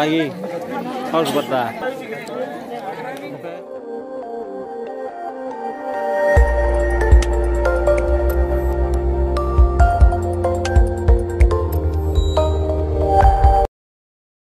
चाहिए। और बताया